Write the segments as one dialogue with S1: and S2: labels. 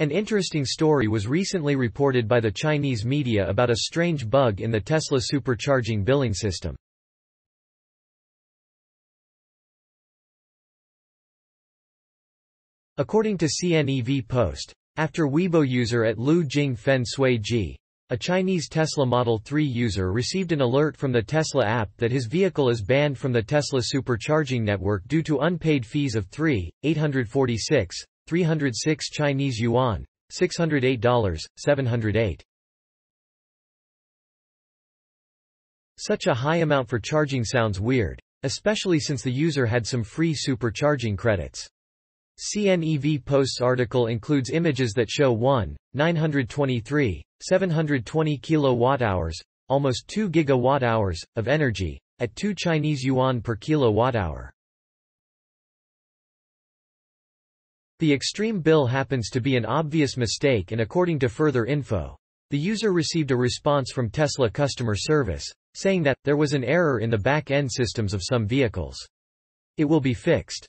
S1: An interesting story was recently reported by the Chinese media about a strange bug in the Tesla supercharging billing system. According to CNEV Post, after Weibo user at Lu Jing Fen Sui Ji, a Chinese Tesla Model 3 user received an alert from the Tesla app that his vehicle is banned from the Tesla supercharging network due to unpaid fees of 3, 846, 306 Chinese yuan, $608, 708. Such a high amount for charging sounds weird, especially since the user had some free supercharging credits. CNEV Post's article includes images that show 1, 923, 720 kilowatt-hours, almost 2 gigawatt-hours, of energy, at 2 Chinese yuan per kilowatt-hour. The extreme bill happens to be an obvious mistake and according to further info, the user received a response from Tesla customer service, saying that, there was an error in the back-end systems of some vehicles. It will be fixed.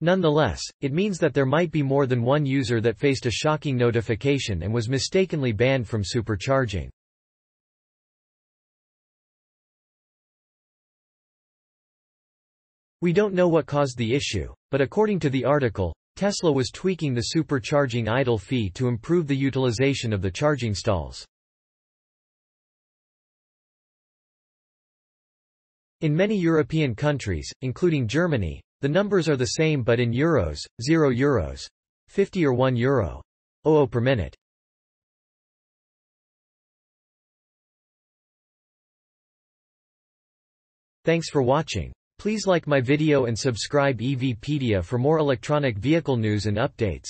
S1: Nonetheless, it means that there might be more than one user that faced a shocking notification and was mistakenly banned from supercharging. We don't know what caused the issue, but according to the article, Tesla was tweaking the supercharging idle fee to improve the utilization of the charging stalls. In many European countries, including Germany, the numbers are the same but in euros, 0 euros, 50 or 1 euro, 00 per minute. Thanks for watching. Please like my video and subscribe EVpedia for more electronic vehicle news and updates.